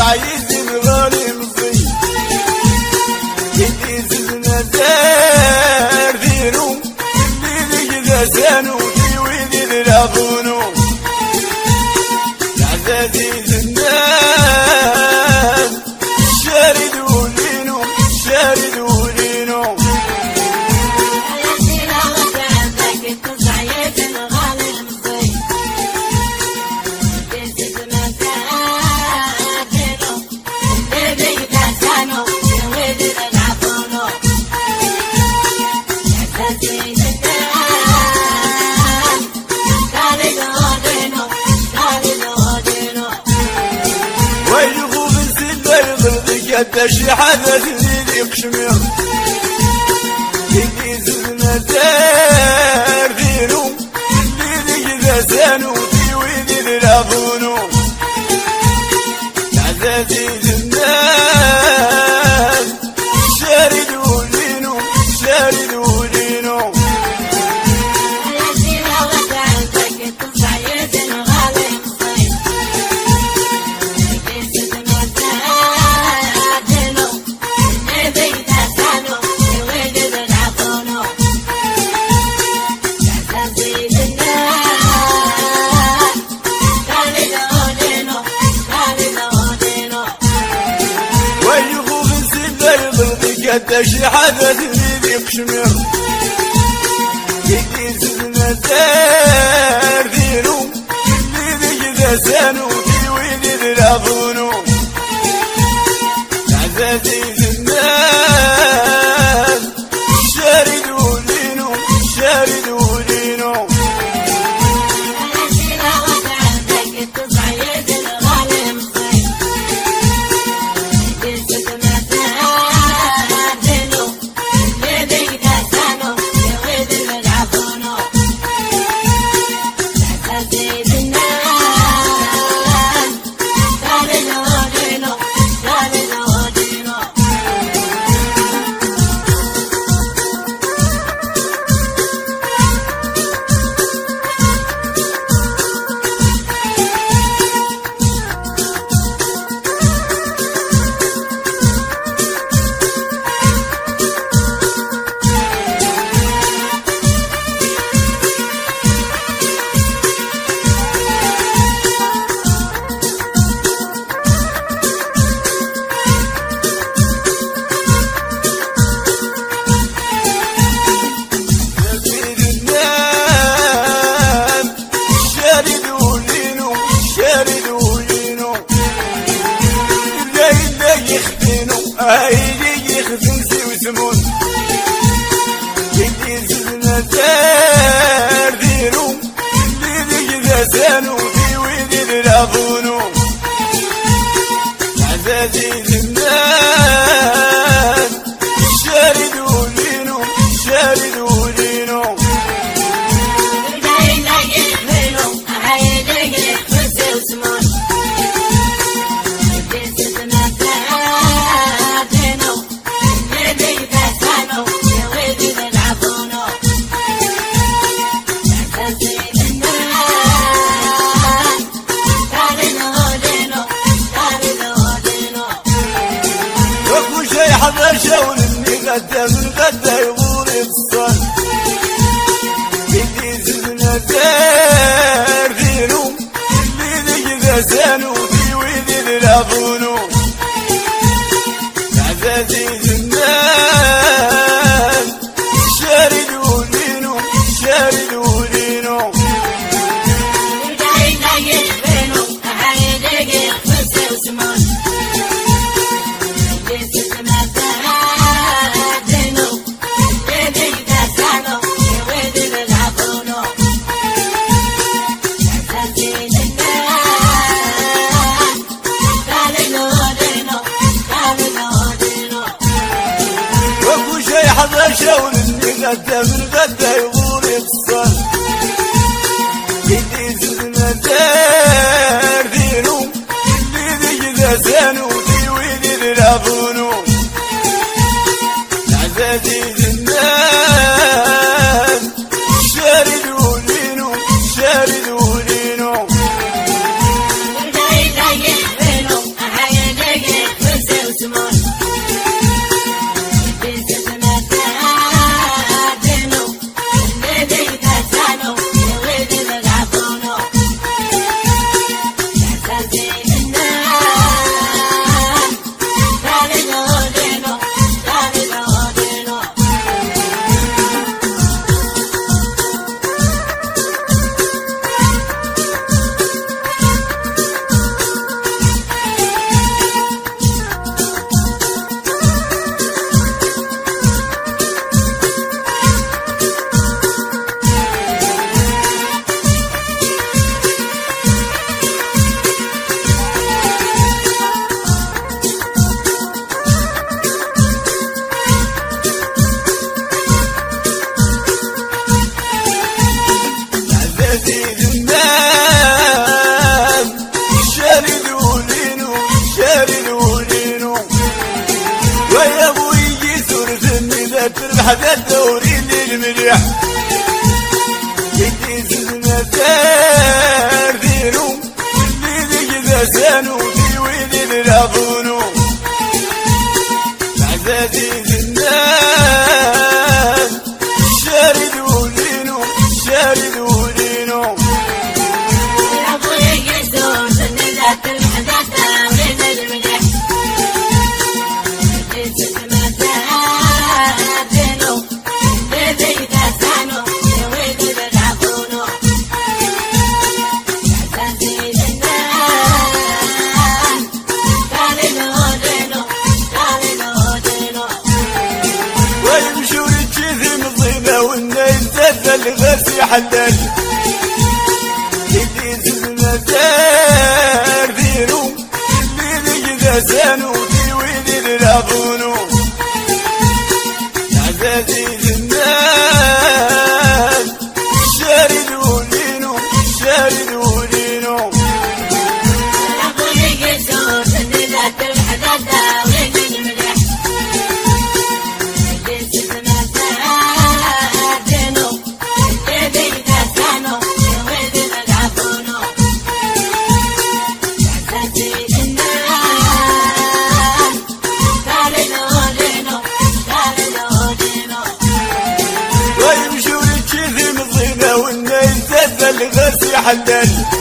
سعيد الغريب فيه جديد نزل تشي حدا زليل يقشمي يدي زلنا كتا شعبت لي بيك شمر يكي زلنا دار دينو اللي بيك دسانو يويني دلافونو تموت جدي زدنا تاردينو ليلي كذا Cause there's Adiós. حدل بس يحدل يديد المدار ديرو اللي نجد سانو دي وين الأبو and then